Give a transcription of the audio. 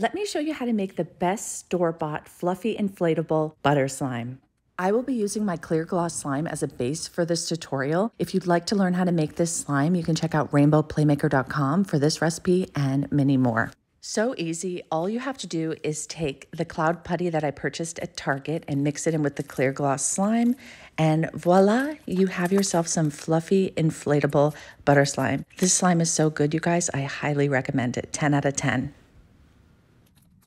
let me show you how to make the best store-bought fluffy inflatable butter slime. I will be using my clear gloss slime as a base for this tutorial. If you'd like to learn how to make this slime, you can check out rainbowplaymaker.com for this recipe and many more. So easy. All you have to do is take the cloud putty that I purchased at Target and mix it in with the clear gloss slime. And voila, you have yourself some fluffy, inflatable butter slime. This slime is so good, you guys. I highly recommend it. 10 out of 10.